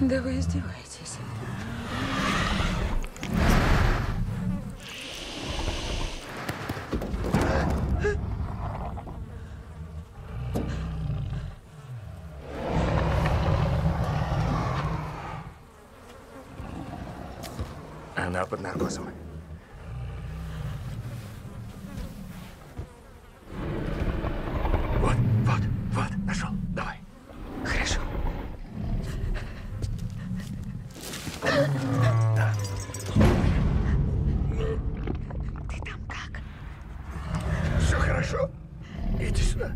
Да вы издеваетесь. Она под наркозом. Вот, вот, вот, нашел. Давай. Хорошо. Да. Ты там как? Все хорошо. Иди сюда.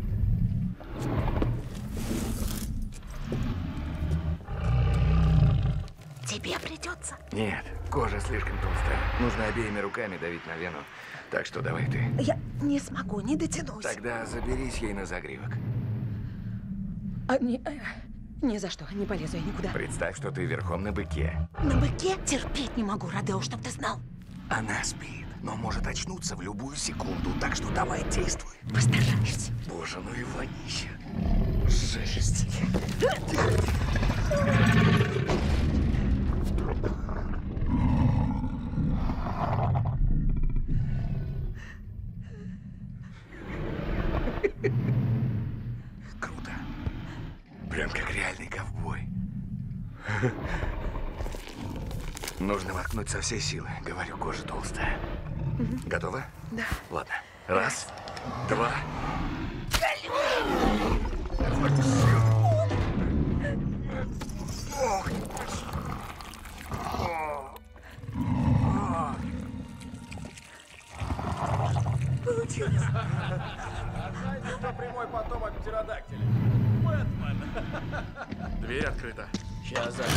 Тебе придется. Нет, кожа слишком толстая. Нужно обеими руками давить на вену. Так что давай ты. Я не смогу, не дотянусь. Тогда заберись ей на загривок. А, не, э, ни за что, не полезу я никуда. Представь, что ты верхом на быке. На быке терпеть не могу, Родео, чтоб ты знал. Она спит, но может очнуться в любую секунду, так что давай действуй. Постараюсь. Боже, ну и вонища. Жесть. Круто. Прям как реальный ковбой. Нужно воткнуть со всей силы. Говорю, кожа толстая. Готова? Да. Ладно. Раз, два. Знаете, кто прямой потомок птеродактиля? Дверь открыта. Сейчас закрою.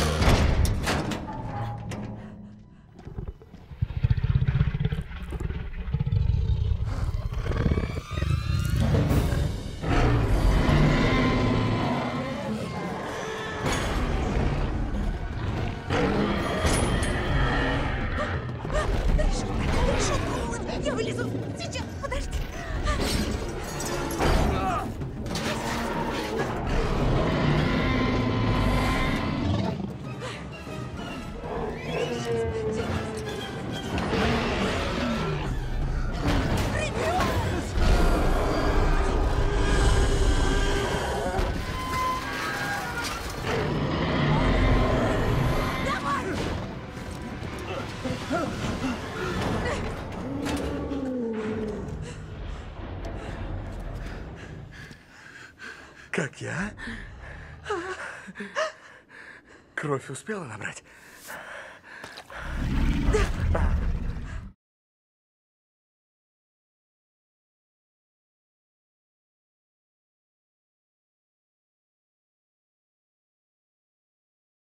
Я вылезу. Сейчас, Как я? Кровь успела набрать?